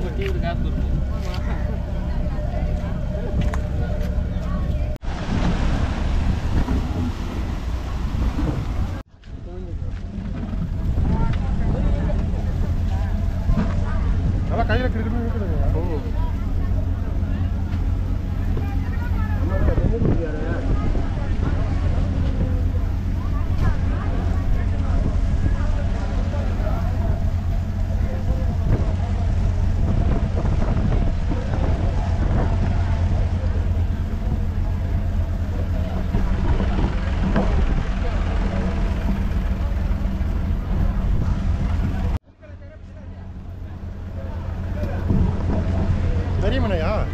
pouco aqui, obrigado por tudo. Yeah.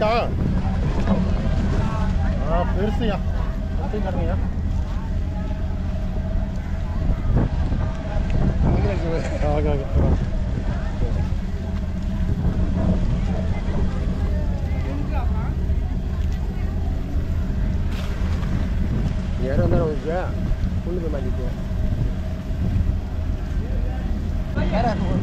इसका हाँ फिर से यहाँ गलती करनी है आगे आगे यार अंदर हो गया फुल बीमारी थी यार